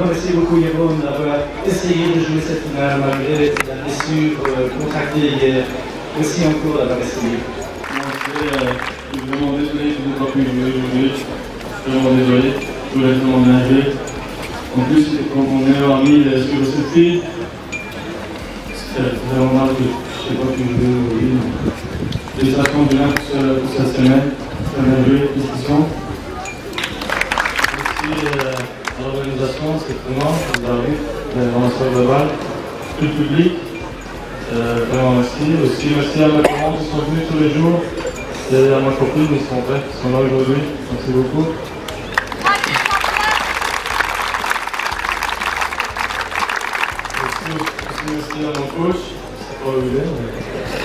remercier beaucoup Yvonne d'avoir essayé de jouer cette finale malgré la blessure euh, contractée hier. Merci encore d'avoir essayé. Je suis vraiment désolé de ne pas pu jouer aujourd'hui. Je suis vraiment désolé. Je voulais vraiment bien. En plus, quand on est les sur cette fille, c'est vraiment mal que je n'ai pas pu jouer aujourd'hui. Félicitations bien pour, ce, cette semaine. Bien joué, félicitations. À l'organisation, c'est vous avez vu, dans la soirée globale, tout le public. Euh, vraiment merci. Aussi merci à mes parents qui sont venus tous les jours. Et à ma copine, ils sont prêts, ils sont là aujourd'hui. Merci beaucoup. Aussi merci à mon coach, c'est pas mais